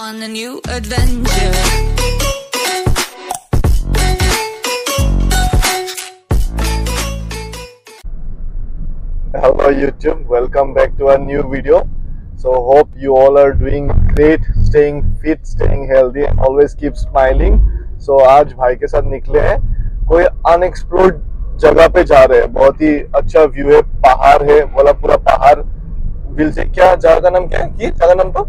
on a new adventure. Hello YouTube, welcome back to a new video. So hope you all are doing great, staying fit, staying healthy and always keep smiling. So आज भाई के साथ निकले हैं कोई unexplored जगह पे जा रहे हैं बहुत ही अच्छा व्यू है पहाड़ है बोला पूरा पहाड़ विल से क्या जगह का नाम क्या है जगह नाम तो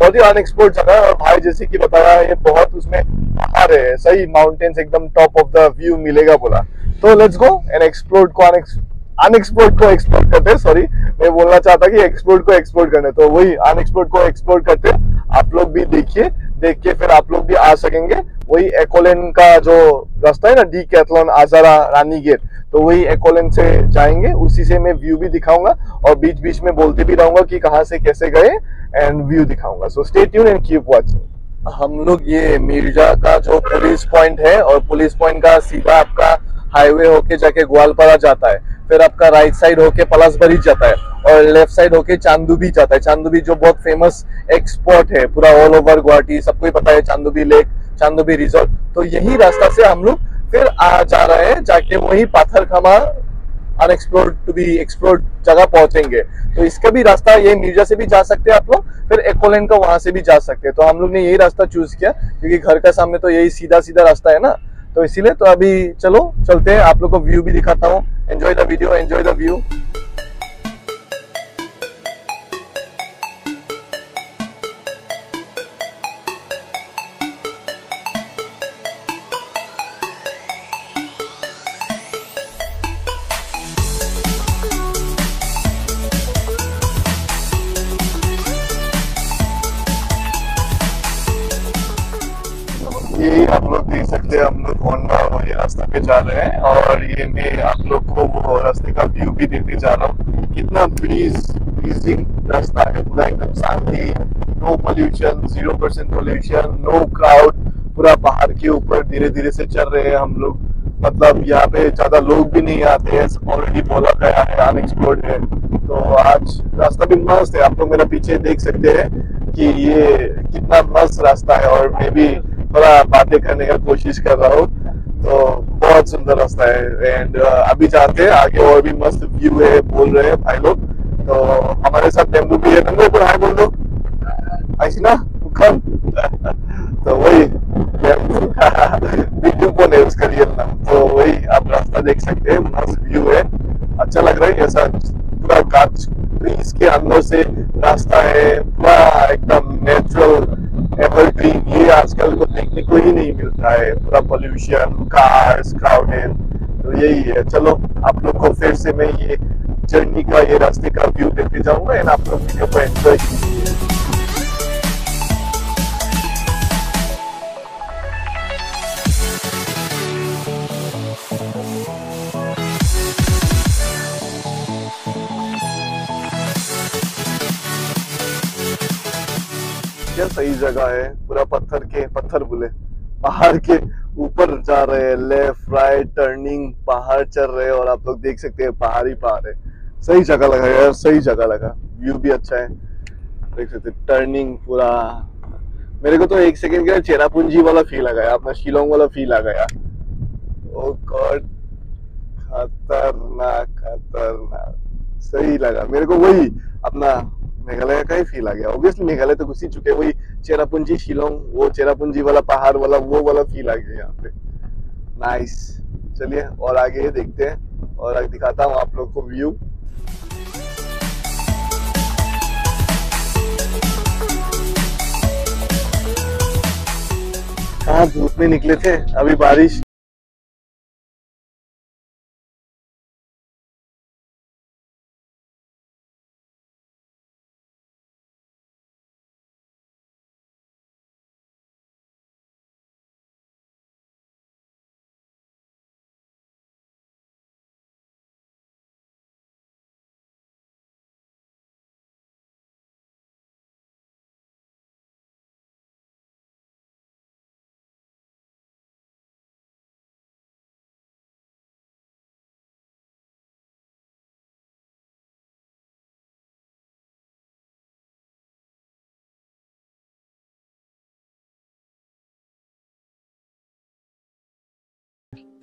बहुत ही अनएक्सप्लोर्ड जगह है और भाई जैसे कि बताया, ये बहुत उसमें पहाड़ है, सही माउंटेन्स एकदम टॉप ऑफ़ द व्यू मिलेगा बोला। तो लेट्स गो एंड एक्सप्लोर्ड को अनएक्सप्लोर्ड को एक्सप्लोर करते सॉरी मैं बोलना चाहता कि एक्सप्लोर्ड को एक्सप्लोर करने तो वही अनएक्सप्लोर्ड को एक्सप्लोर करते, आप लोग भी देखिए, देख के फिर आप लोग भी आ सकेंगे। वही एकोलेन का जो रास्ता है ना डी कैथलॉन आजारा रानी गेट तो वही एकोलेन से जाएँगे, उसी से मैं व्यू भी दिखाऊँगा और बीच बीच में बोलते भी रहूँगा कि कहाँ से कैसे गए एंड व्यू दिखाऊँगा। So stay tune and keep watching हम लोग ये मिर्ज़ा का जो पुलिस पॉइंट है और पुलिस पॉइंट का सीधा आपका हाईवे होके जाके ग्वालपारा जाता है। फिर आपका राइट साइड होके पलासबरी जाता है और लेफ़्ट साइड होके चांदूबी जाता है। चांदूबी जो बहुत फ़ेमस एक्सपोर्ट है, पूरा ऑल ओवर गुवाहाटी सबको ही पता है, चांदूबी लेक चांदूबी रिजॉर्ट तो यही रास्ता से हम लोग फिर आ जा रहे हैं, जाके वही पाथर खामा अनएक्सप्लोर्ड टू बी एक्सप्लोर्ड जगह पहुँचेंगे। तो इसका भी रास्ता ये मिर्ज़ा से भी जा सकते हैं आप लोग, फिर एकोलैंड का वहाँ से भी जा सकते हैं। तो हम लोग ने यही रास्ता चूज़ किया, क्योंकि घर का सामने तो यही सीधा सीधा रास्ता है ना। तो इसीलिए तो अभी चलो, चलते हैं। आप लोग को व्यू भी दिखाता हूँ। Enjoy the video enjoy the view जा रहे हैं और ये मैं आप लोग को वो रास्ते का व्यू भी देते जा रहा हूँ। कितना ब्रीज ब्रीजिंग रास्ता है, पूरा एकदम शांति no pollution zero percent pollution no crowd पूरा पहाड़ के ऊपर धीरे धीरे से चल रहे हैं हम लोग। मतलब यहाँ पे ज़्यादा लोग भी नहीं आते हैं ऑलरेडी बोला गया है अनएक्सप्लोर्ड है। तो आज रास्ता भी मस्त है, आप लोग मेरा पीछे देख सकते हैं कि ये कितना मस्त रास्ता है और मैं भी थोड़ा बातें करने का कोशिश कर रहा हूँ। बहुत सुंदर रास्ता है। एंड अभी जाते हैं, आगे और भी मस्त व्यू है, बोल रहे हैं भाई लोग। तो हमारे साथ टेंपू भी है। टेंपू पर हाय बोल दो। ऐसी ना? कम तो वही वीडियो कौन है उसका रियल नाम तो वही आप रास्ता देख सकते हैं मस्त व्यू है अच्छा लग रहा है ऐसा पूरा कांच इसके अंदर से रास्ता है पूरा एकदम नेचुरल एवरग्रीन ये आजकल को देखने को ही नहीं मिलता है पूरा पोल्यूशन कार्स क्राउडेड तो यही है। चलो, आप लोग को फिर से मैं ये जर्नी का, ये रास्ते का व्यू देते जाऊँगा एंड आप लोग वीडियो को एंजॉय कीजिए। सही जगह है, पूरा पत्थर के, पत्थर बोले। पहाड़ के ऊपर जा रहे हैं लेफ़्ट राइट टर्निंग पहाड़ चल रहे हैं और आप लोग देख सकते हैं पहाड़ ही पहाड़ है। सही जगह लगा यार, सही जगह लगा। व्यू भी अच्छा है। देख सकते टर्निंग पूरा। मेरे को तो एक सेकंड के चेरापूंजी वाला फील आ गया अपना शिलोंग वाला फील आ गया। ओ गॉड खतरनाक खतरनाक। सही लगा। मेरे को वही अपना मेघालय का ही फील आ गया। ऑब्वियसली मेघालय तो घुस ही चुके वही चेरापूंजी, शिलोंग, वो चेरापूंजी वाला पहाड़ वाला, वो वाला फील आ गया यहाँ पे। नाइस चलिए, और आगे देखते हैं, और आगे दिखाता हूँ आप लोग को व्यू कहाँ धूप में निकले थे? अभी बारिश।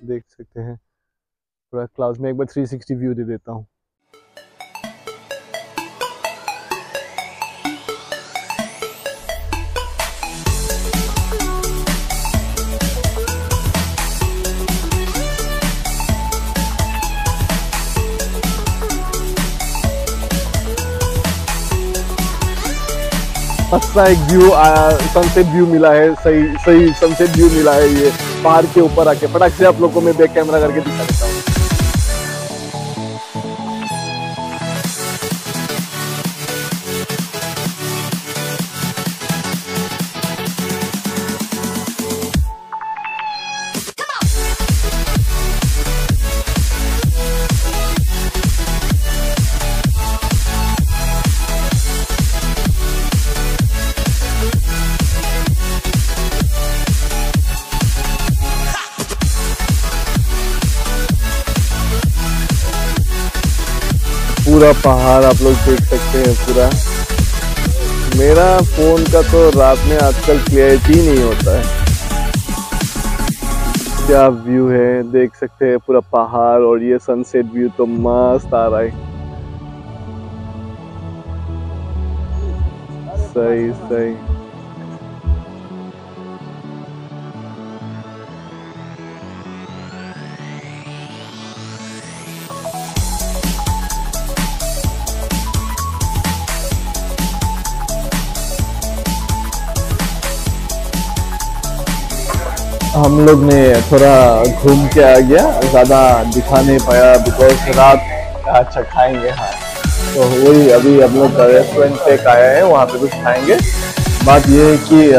देख सकते हैं। पूरा क्लाउड में एक बार 360 व्यू दे देता हूँ। एक व्यू सनसेट व्यू मिला है, सही सही सनसेट व्यू मिला है ये। पहाड़ के ऊपर आके फटाक से आप लोगों को मैं बैक कैमरा करके दिखा देता हूँ। पूरा पहाड़ आप लोग देख सकते हैं पूरा। मेरा फ़ोन का तो रात में आजकल क्लियरिटी नहीं होता है। क्या व्यू है? देख सकते हैं पूरा पहाड़ और ये सनसेट व्यू तो मस्त आ रहा है। सही सही। हम लोग ने थोड़ा घूम के आ गया, ज़्यादा दिखा नहीं पाया बिकॉज़ रात अच्छा खाएँगे हाँ। तो वही अभी हम लोग रेस्टोरेंट पे आए हैं, वहाँ पे कुछ खाएँगे। बात ये है कि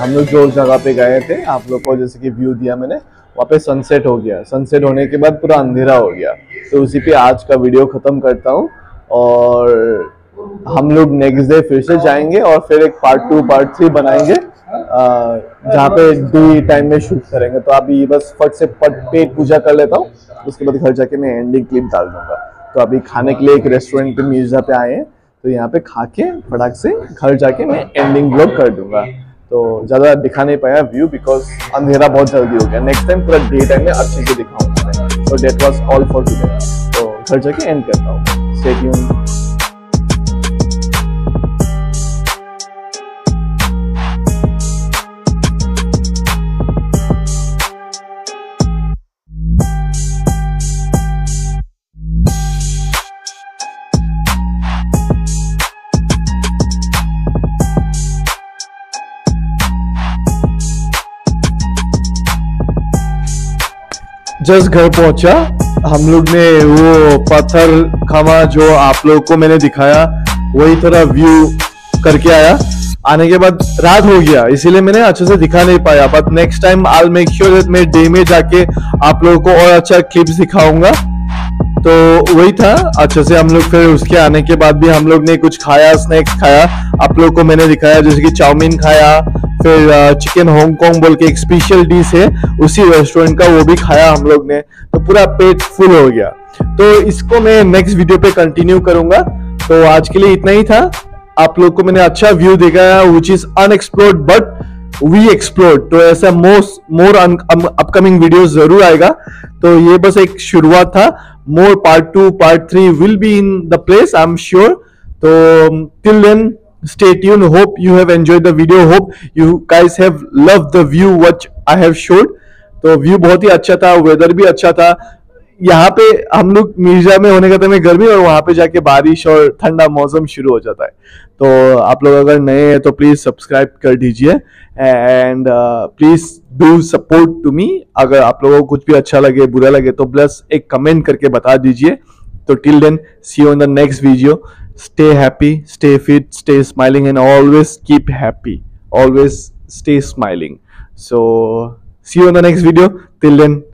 हम लोग जो जगह पे गए थे, आप लोग को जैसे कि व्यू दिया मैंने, वहाँ पे सनसेट हो गया। सनसेट होने के बाद पूरा अंधेरा हो गया। तो उसी पे आज का वीडियो खत्म करता हूँ और हम लोग नेक्स्ट डे फिर से जाएँगे और फिर एक पार्ट टू पार्ट थ्री बनाएँगे। जहाँ पे डे टाइम में शूट करेंगे। तो अभी बस फट से पट पेट पूजा कर लेता हूँ। उसके बाद घर जाके मैं एंडिंग क्लिप डाल दूँगा। तो अभी खाने के लिए एक रेस्टोरेंट पे मिर्ज़ा पे आए हैं। तो यहाँ पे खा के फटाक से घर जाके मैं एंडिंग ब्लॉग कर दूँगा। तो ज़्यादा दिखा नहीं पाया व्यू बिकॉज़ अंधेरा बहुत जल्दी हो गया। नेक्स्ट टाइम पूरा डे टाइम में अच्छे से दिखाऊँगा। तो that was all for today तो घर जाके एंड करता हूँ। जस्ट घर पहुँचा। हम लोग ने वो पत्थर खामा जो आप लोगों को मैंने दिखाया, वही थोड़ा व्यू करके आया। आने के बाद रात हो गया, इसीलिए मैंने अच्छे से दिखा नहीं पाया। But next time I make sure मैं डे में जाके आप लोगों को और अच्छा क्लिप्स दिखाऊँगा। तो वही था, अच्छे से हम लोग फिर उसके आने के बाद भी हम लोग ने कुछ खाया स्नैक्स खाया। आप लोग को मैंने दिखाया, जैसे कि चाउमीन खाया फिर चिकन हांगकांग बोल के एक स्पेशल डिश है, उसी रेस्टोरेंट का वो भी खाया हम लोग ने तो पूरा पेट फुल हो गया। तो इसको मैं नेक्स्ट वीडियो पे कंटिन्यू करूँगा। तो आज के लिए इतना ही था। आप लोग को मैंने अच्छा व्यू दिखाया which is unexplored but we explored तो ऐसा मोस्ट मोर अपकमिंग वीडियो ज़रूर आएगा। तो ये बस एक शुरुआत था। More part two part three will be in the place I am sure तो till then stay tuned. Hope you have enjoyed the video. Hope you guys have loved the view what i have showed. तो view बहुत ही अच्छा था weather भी अच्छा था। यहाँ पे हम लोग मिर्ज़ा में होने का था मैं गर्मी और वहाँ पे जाके बारिश और ठंडा मौसम शुरू हो जाता है। तो आप लोग अगर नए हैं तो प्लीज़ सब्सक्राइब कर दीजिए and please do support to me अगर आप लोगों को कुछ भी अच्छा लगे, बुरा लगे तो प्लस एक कमेंट करके बता दीजिए। So till then, see you in the next video. Stay happy, stay fit, stay smiling, and always keep happy. Always stay smiling. So see you in the next video. Till then,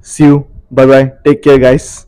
see you. Bye bye. Take care, guys.